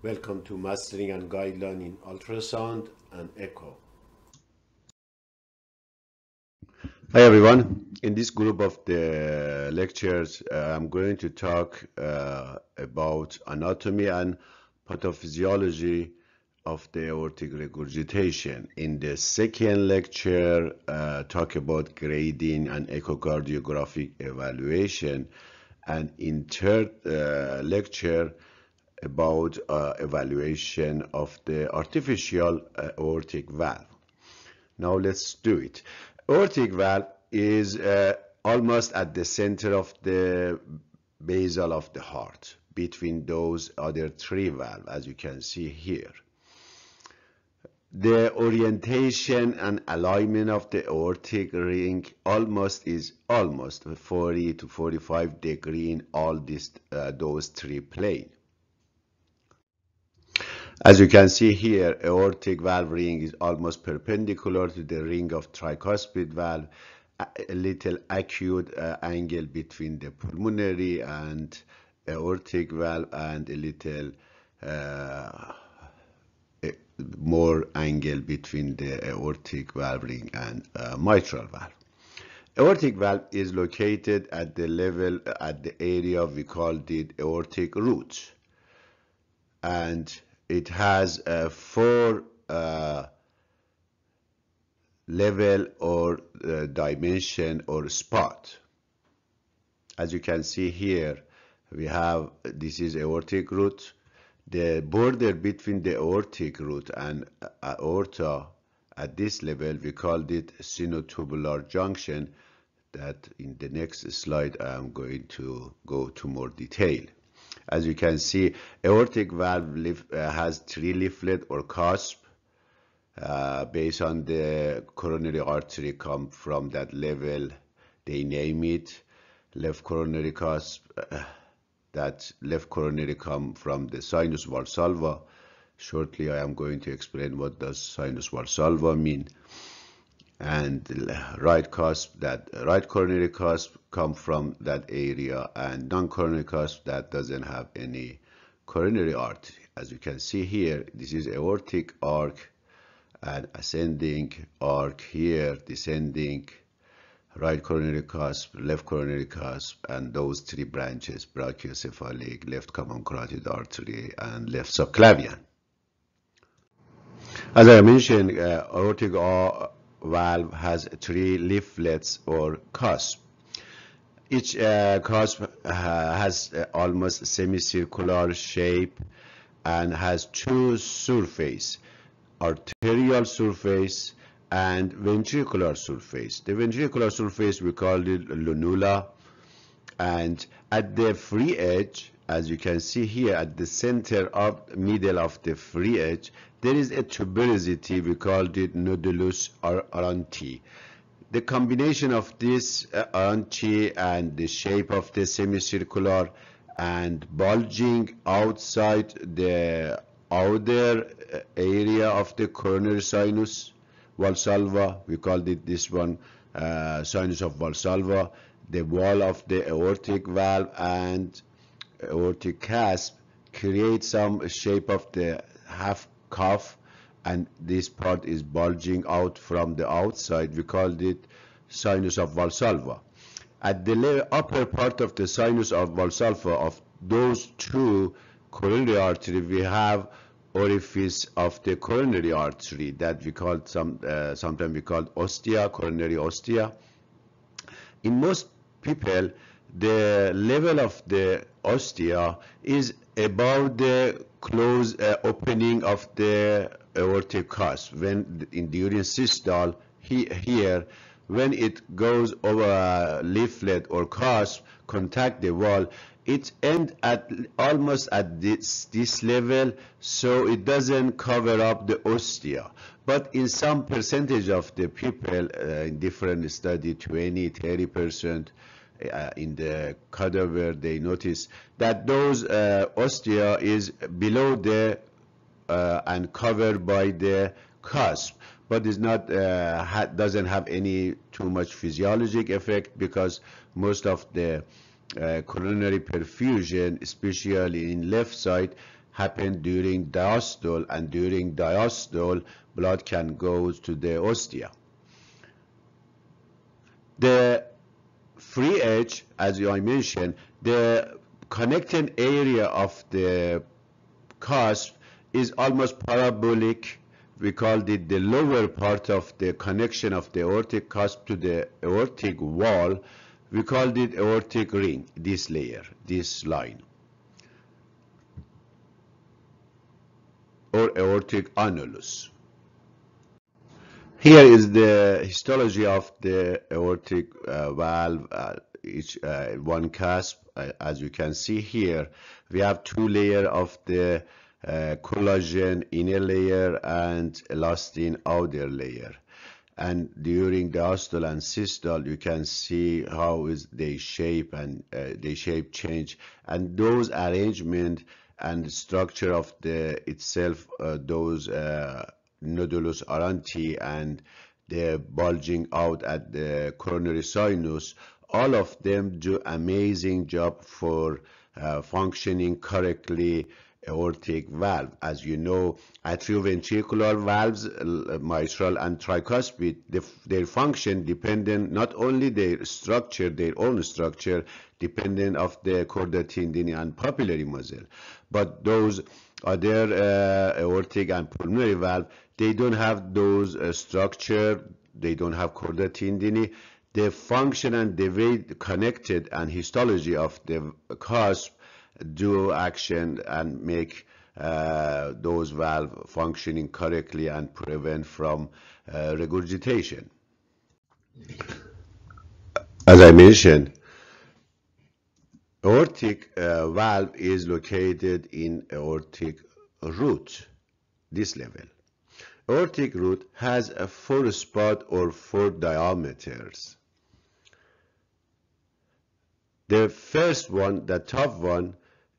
Welcome to Mastering and Guideline in Ultrasound and Echo. Hi everyone. In this group of the lectures, uh, I'm going to talk uh, about anatomy and pathophysiology of the aortic regurgitation. In the second lecture, uh, talk about grading and echocardiographic evaluation. And in third uh, lecture, about uh, evaluation of the artificial uh, aortic valve. Now let's do it. Aortic valve is uh, almost at the center of the basal of the heart between those other three valves as you can see here. The orientation and alignment of the aortic ring almost is almost 40 to 45 degree in all these uh, those three planes. As you can see here, aortic valve ring is almost perpendicular to the ring of tricuspid valve, a little acute uh, angle between the pulmonary and aortic valve and a little uh, more angle between the aortic valve ring and uh, mitral valve. Aortic valve is located at the level, at the area we call it aortic root. And it has a four uh, level or uh, dimension or spot. As you can see here, we have this is aortic root. The border between the aortic root and aorta at this level, we called it sinotubular junction that in the next slide I am going to go to more detail. As you can see, aortic valve uh, has three leaflet or cusp uh, based on the coronary artery come from that level. They name it left coronary cusp. Uh, that left coronary come from the sinus valsalva. Shortly, I am going to explain what does sinus valsalva mean and right cusp that right coronary cusp come from that area and non-coronary cusp that doesn't have any coronary artery. As you can see here this is aortic arc and ascending arc here descending right coronary cusp left coronary cusp and those three branches brachiocephalic left common carotid artery and left subclavian. As i mentioned uh, aortic valve has three leaflets or cusp. Each uh, cusp uh, has uh, almost semicircular shape and has two surface, arterial surface and ventricular surface. The ventricular surface we call it lunula and at the free edge as you can see here at the center of middle of the free edge there is a tuberosity we called it nodulus Arantii the combination of this uh, Arantii and the shape of the semicircular and bulging outside the outer uh, area of the coronary sinus valsalva we called it this one uh, sinus of valsalva the wall of the aortic valve and aortic cusp create some shape of the half cuff and this part is bulging out from the outside. We called it sinus of valsalva. At the upper part of the sinus of valsalva of those two coronary artery we have orifice of the coronary artery that we call some uh, sometimes we call ostia coronary ostia. In most people the level of the ostia is above the close uh, opening of the aortic cusp when in during systole he, here when it goes over a leaflet or cusp contact the wall it end at almost at this this level so it doesn't cover up the ostia but in some percentage of the people uh, in different study 20 30 percent uh, in the cadaver they notice that those uh, ostia is below the uh, and covered by the cusp but is not uh, ha doesn't have any too much physiologic effect because most of the uh, coronary perfusion especially in left side happen during diastole and during diastole blood can go to the ostia. The free edge, as I mentioned, the connecting area of the cusp is almost parabolic. We called it the lower part of the connection of the aortic cusp to the aortic wall. We called it aortic ring, this layer, this line. Or aortic annulus. Here is the histology of the aortic uh, valve, uh, each uh, one cusp. Uh, as you can see here, we have two layer of the uh, collagen inner layer and elastin outer layer. And during the diastole and systole, you can see how is they shape and uh, they shape change. And those arrangement and structure of the itself, those nodulus Arantii and the bulging out at the coronary sinus, all of them do amazing job for uh, functioning correctly aortic valve. As you know, atrioventricular valves, mitral and tricuspid, the, their function dependent not only their structure, their own structure, dependent of the chorda tendineae and papillary muscle, but those other uh, aortic and pulmonary valve, they don't have those uh, structure, they don't have chorda tendineae. The function and the way connected and histology of the cusp do action and make uh, those valve functioning correctly and prevent from uh, regurgitation. As I mentioned, aortic uh, valve is located in aortic root, this level. Aortic root has a four spot or four diameters. The first one, the top one,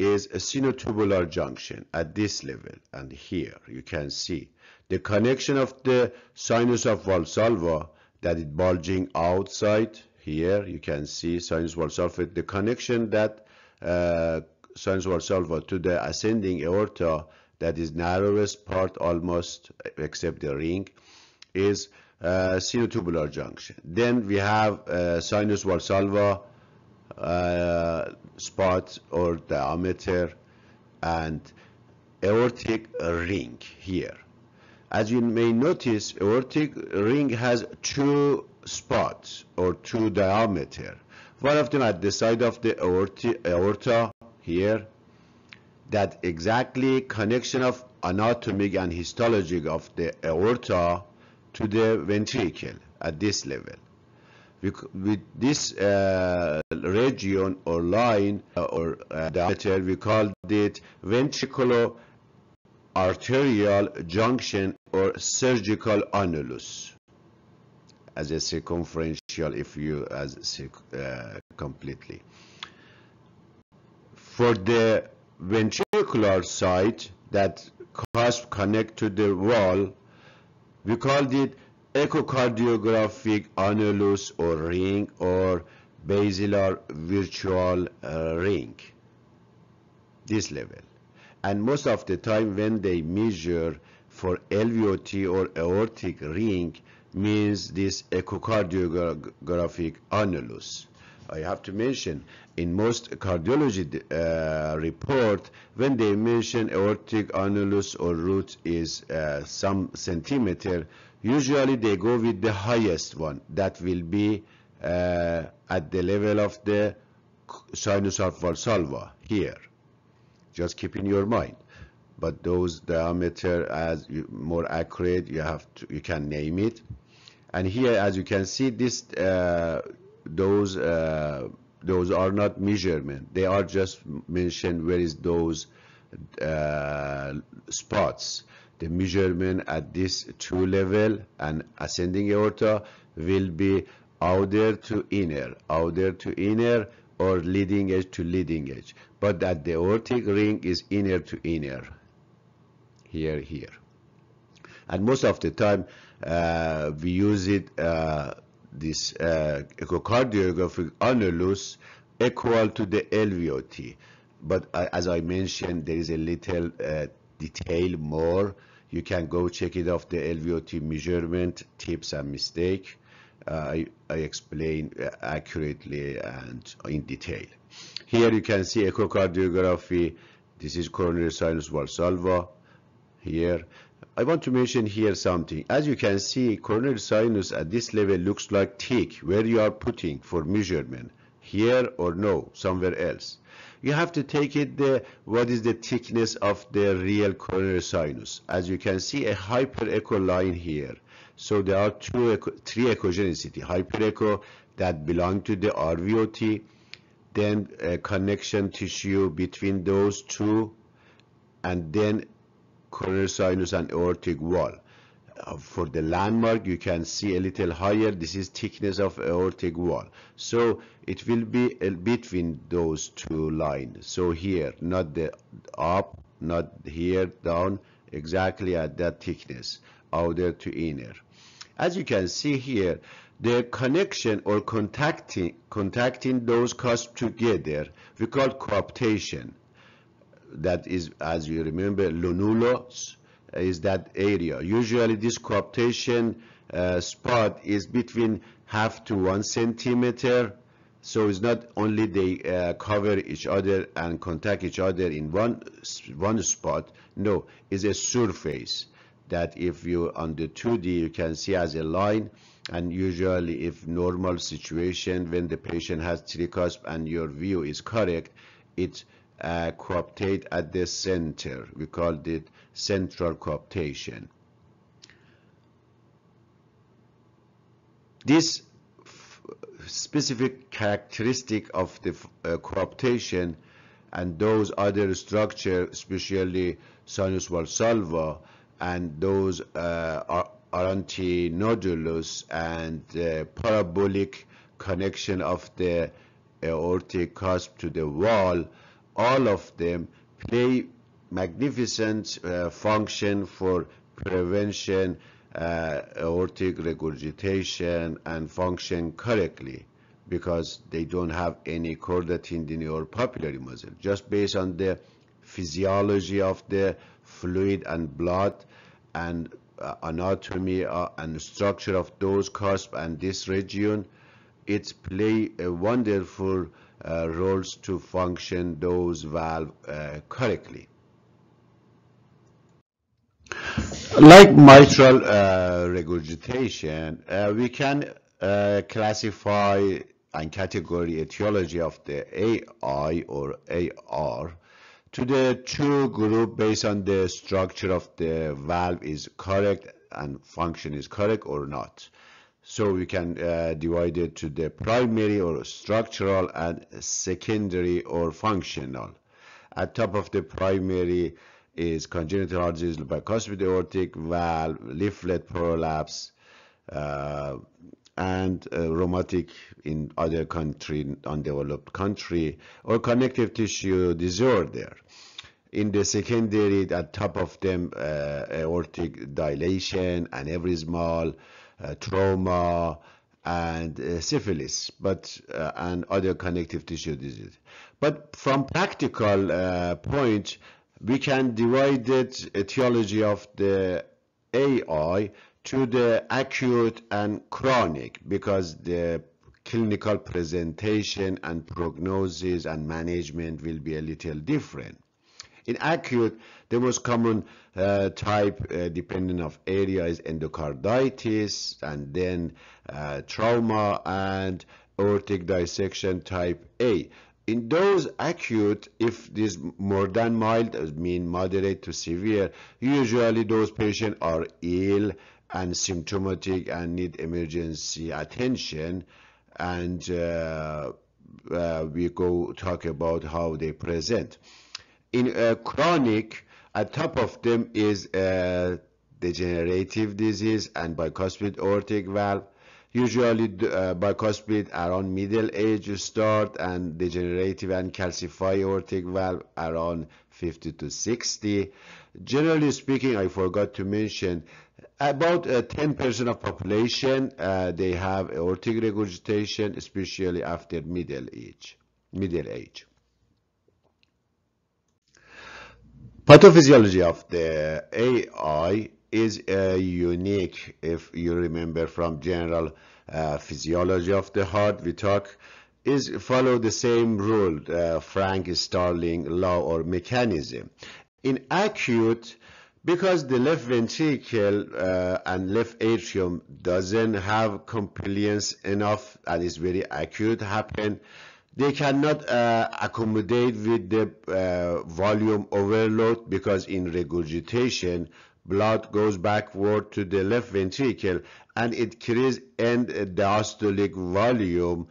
is a sinotubular junction at this level and here you can see the connection of the sinus of valsalva that is bulging outside. Here you can see sinus valsalva the connection that uh, sinus valsalva to the ascending aorta that is narrowest part almost except the ring is uh, sinotubular junction. Then we have uh, sinus valsalva uh, spot or diameter and aortic ring here. As you may notice, aortic ring has two spots or two diameter. One of them at the side of the aorta, here, that exactly connection of anatomic and histologic of the aorta to the ventricle at this level with this uh, region or line uh, or uh, diameter, we called it ventricular arterial junction or surgical annulus as a circumferential if you as uh, completely. For the ventricular side that cusp connect to the wall, we called it echocardiographic annulus or ring or basilar virtual uh, ring. This level. And most of the time when they measure for LVOT or aortic ring means this echocardiographic annulus. I have to mention in most cardiology uh, report when they mention aortic annulus or root is uh, some centimeter usually they go with the highest one. That will be uh, at the level of the sinus of valsalva here. Just keep in your mind. But those diameter as more accurate you have to you can name it. And here as you can see this uh, those uh, those are not measurement. They are just mentioned where is those uh, spots the measurement at this two level and ascending aorta will be outer to inner, outer to inner or leading edge to leading edge. But that the aortic ring is inner to inner, here, here. And most of the time uh, we use it, uh, this uh, echocardiographic annulus equal to the LVOT but uh, as I mentioned, there is a little uh, detail more. You can go check it off the LVOT measurement tips and mistake. Uh, I, I explain uh, accurately and in detail. Here you can see echocardiography. This is coronary sinus valsalva. Here, I want to mention here something. As you can see, coronary sinus at this level looks like thick. Where you are putting for measurement, here or no, somewhere else. You have to take it the what is the thickness of the real coronary sinus. As you can see, a hyper-echo line here. So there are two, three echogenicity. Hyper-echo that belong to the RVOT, then a connection tissue between those two, and then coronary sinus and aortic wall. Uh, for the landmark, you can see a little higher. This is thickness of aortic wall. So it will be between those two lines. So here, not the up, not here, down, exactly at that thickness, outer to inner. As you can see here, the connection or contacting contacting those cusps together we call coaptation that is as you remember lunulus is that area. Usually this coaptation uh, spot is between half to one centimeter so it's not only they uh, cover each other and contact each other in one one spot. No it's a surface that if you on the 2d you can see as a line and usually if normal situation when the patient has tricuspid and your view is correct it uh, coaptate at the center. We called it central coaptation this specific characteristic of the uh, coaptation and those other structure especially sinus valsalva and those uh, are nodulus and parabolic connection of the aortic cusp to the wall, all of them play magnificent uh, function for prevention uh, aortic regurgitation and function correctly because they don't have any chorda tendineae or papillary muscle. Just based on the physiology of the fluid and blood and uh, anatomy uh, and structure of those cusp and this region, it play a wonderful roles to function those valve uh, correctly. Like mitral uh, regurgitation, uh, we can classify and category etiology of the AI or AR to the two group based on the structure of the valve is correct and function is correct or not. So we can uh, divide it to the primary or structural and secondary or functional. At top of the primary is congenital heart disease bicuspid aortic valve, leaflet prolapse, uh, and uh, rheumatic in other country, undeveloped country, or connective tissue disorder. In the secondary, at top of them, uh, aortic dilation, aneurysmal, trauma, and uh, syphilis, but uh, and other connective tissue disease. But from practical uh, point, we can divide it etiology of the AI to the acute and chronic because the clinical presentation and prognosis and management will be a little different. In acute, the most common uh, type, uh, depending of area, is endocarditis, and then uh, trauma and aortic dissection type A. In those acute, if this more than mild, mean moderate to severe, usually those patients are ill and symptomatic and need emergency attention and uh, uh, we go talk about how they present. In uh, chronic, at top of them is uh, degenerative disease and bicuspid aortic valve. Usually uh, bicuspid around middle age start and degenerative and calcified aortic valve around 50 to 60. Generally speaking, I forgot to mention about 10% uh, of population, uh, they have aortic regurgitation, especially after middle age. Middle age. Pathophysiology of the AI is uh, unique if you remember from general uh, physiology of the heart we talk is follow the same rule uh, Frank Starling law or mechanism. In acute because the left ventricle uh, and left atrium doesn't have compliance enough and is very acute happen they cannot uh, accommodate with the uh, volume overload because in regurgitation blood goes backward to the left ventricle and it creates end diastolic volume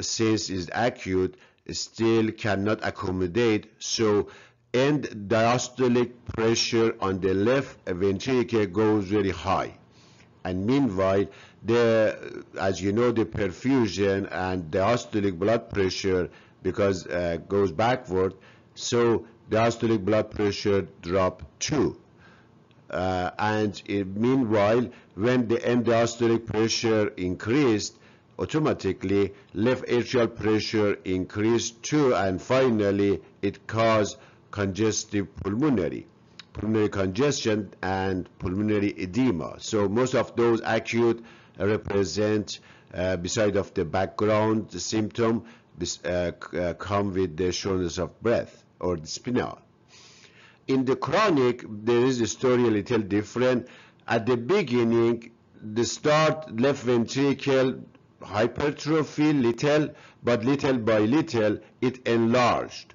since it's acute still cannot accommodate. So end diastolic pressure on the left ventricle goes very high. And meanwhile the as you know the perfusion and diastolic blood pressure because uh, goes backward. So the diastolic blood pressure drop too. Uh, and meanwhile when the end pressure increased automatically left atrial pressure increased too and finally it caused congestive pulmonary pulmonary congestion and pulmonary edema. So most of those acute represent uh, beside of the background the symptom uh, uh, come with the shortness of breath or dyspnea in the chronic, there is a story a little different. At the beginning, the start left ventricle hypertrophy little, but little by little, it enlarged.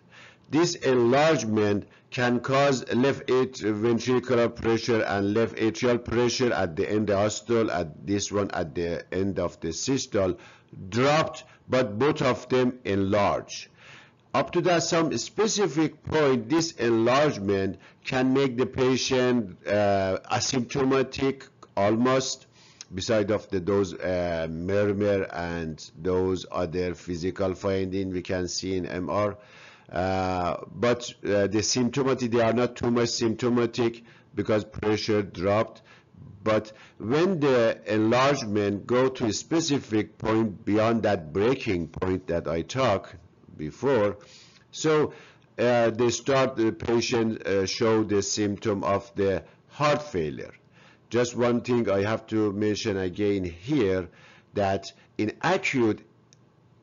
This enlargement can cause left ventricular pressure and left atrial pressure at the end of diastole, at this one at the end of the systole, dropped, but both of them enlarged. Up to that some specific point, this enlargement can make the patient uh, asymptomatic almost beside of the those uh, murmur and those other physical finding we can see in MR. But uh, the symptomatic, they are not too much symptomatic because pressure dropped. But when the enlargement go to a specific point beyond that breaking point that I talk, before. So uh, they start the patient uh, show the symptom of the heart failure. Just one thing I have to mention again here that in acute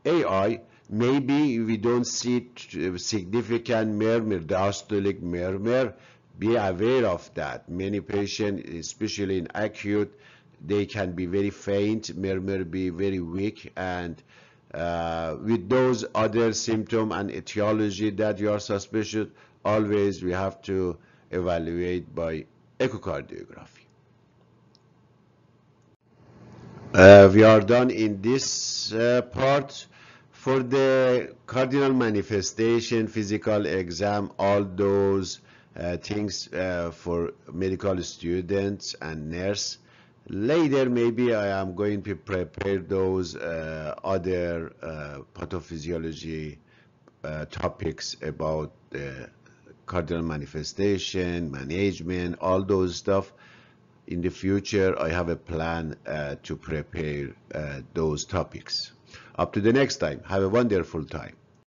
AI, maybe we don't see significant murmur, diastolic murmur. Be aware of that. Many patients, especially in acute, they can be very faint, murmur be very weak, and uh, with those other symptom and etiology that you are suspicious, always we have to evaluate by echocardiography. Uh, we are done in this uh, part. For the cardinal manifestation, physical exam, all those uh, things uh, for medical students and nurse, Later, maybe I am going to prepare those uh, other uh, pathophysiology uh, topics about cardinal manifestation, management, all those stuff. In the future, I have a plan uh, to prepare those topics. Up to the next time, have a wonderful time.